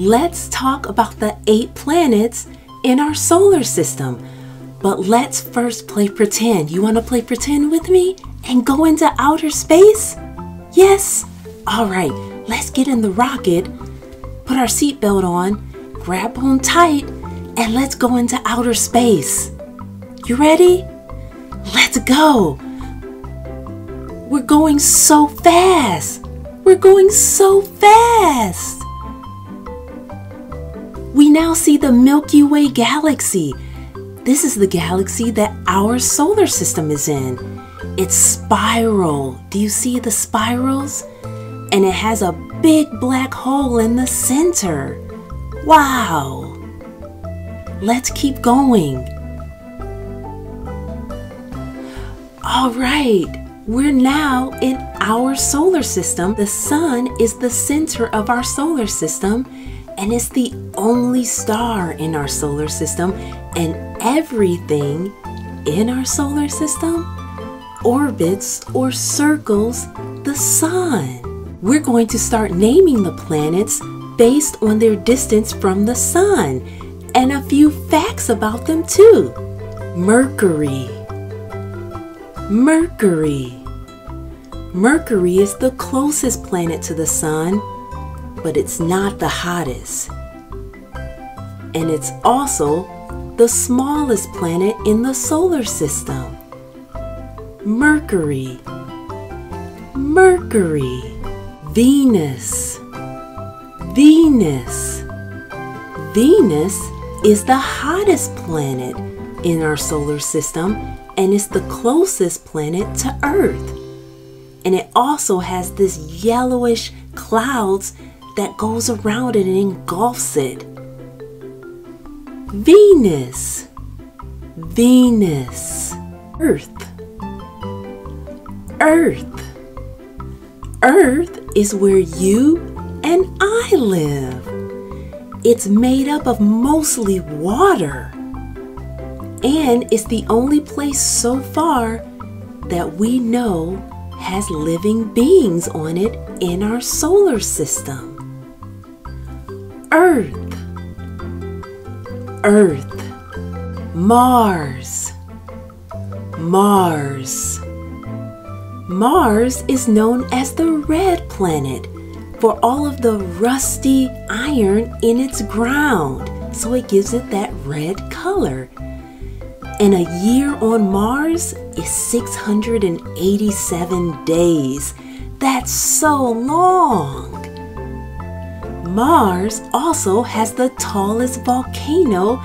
let's talk about the eight planets in our solar system. But let's first play pretend. You want to play pretend with me and go into outer space? Yes? All right, let's get in the rocket, put our seatbelt on, grab on tight, and let's go into outer space. You ready? Let's go. We're going so fast. We're going so fast. We now see the Milky Way galaxy. This is the galaxy that our solar system is in. It's spiral. Do you see the spirals? And it has a big black hole in the center. Wow. Let's keep going. All right, we're now in our solar system. The sun is the center of our solar system and it's the only star in our solar system, and everything in our solar system orbits or circles the sun. We're going to start naming the planets based on their distance from the sun and a few facts about them too. Mercury. Mercury. Mercury is the closest planet to the sun but it's not the hottest. And it's also the smallest planet in the solar system. Mercury. Mercury. Venus. Venus. Venus is the hottest planet in our solar system and it's the closest planet to Earth. And it also has this yellowish clouds that goes around it and engulfs it. Venus, Venus, Earth, Earth. Earth is where you and I live. It's made up of mostly water. And it's the only place so far that we know has living beings on it in our solar system. Earth, Earth, Mars, Mars. Mars is known as the red planet for all of the rusty iron in its ground, so it gives it that red color. And a year on Mars is 687 days. That's so long. Mars also has the tallest volcano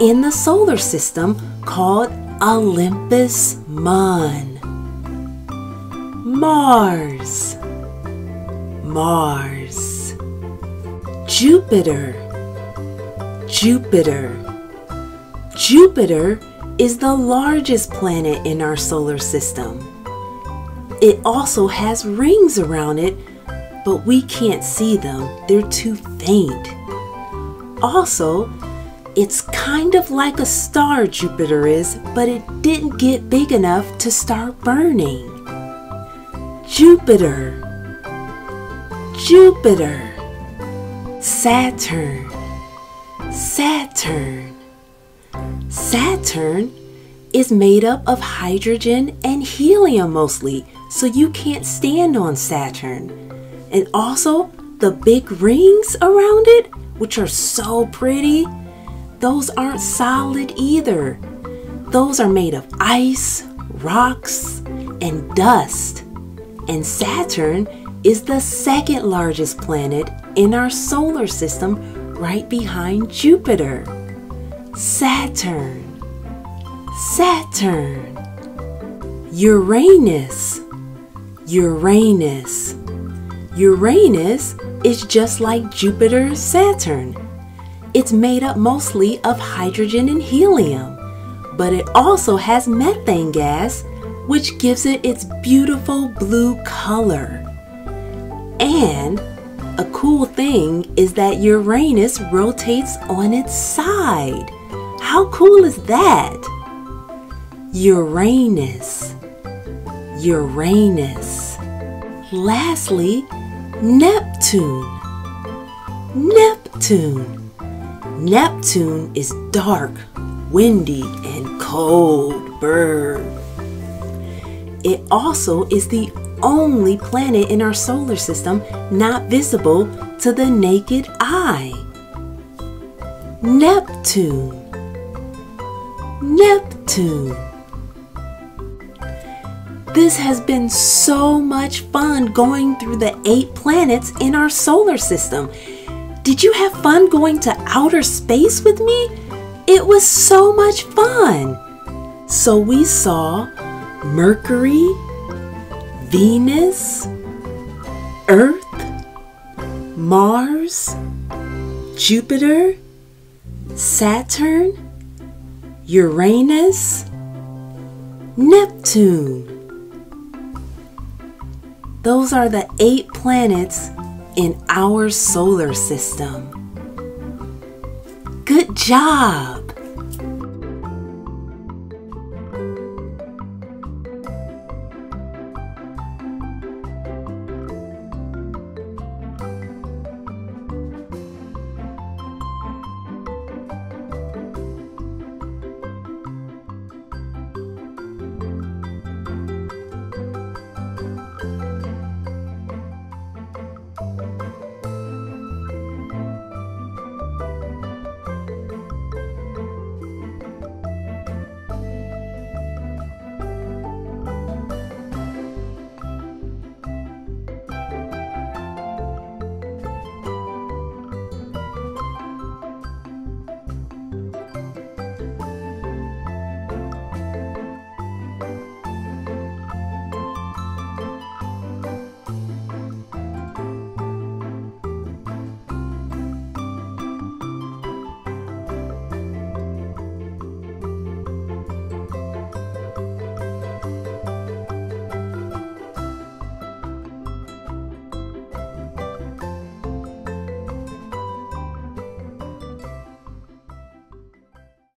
in the solar system called Olympus Mons. Mars. Mars. Jupiter. Jupiter. Jupiter is the largest planet in our solar system. It also has rings around it but we can't see them, they're too faint. Also, it's kind of like a star Jupiter is, but it didn't get big enough to start burning. Jupiter, Jupiter, Saturn, Saturn. Saturn is made up of hydrogen and helium mostly, so you can't stand on Saturn and also the big rings around it, which are so pretty, those aren't solid either. Those are made of ice, rocks, and dust. And Saturn is the second largest planet in our solar system right behind Jupiter. Saturn. Saturn. Uranus. Uranus. Uranus is just like Jupiter Saturn. It's made up mostly of hydrogen and helium, but it also has methane gas, which gives it its beautiful blue color. And a cool thing is that Uranus rotates on its side. How cool is that? Uranus. Uranus. Lastly. Neptune. Neptune. Neptune is dark, windy, and cold bird. It also is the only planet in our solar system not visible to the naked eye. Neptune. Neptune. This has been so much fun going through the eight planets in our solar system. Did you have fun going to outer space with me? It was so much fun. So we saw Mercury, Venus, Earth, Mars, Jupiter, Saturn, Uranus, Neptune. Those are the eight planets in our solar system. Good job!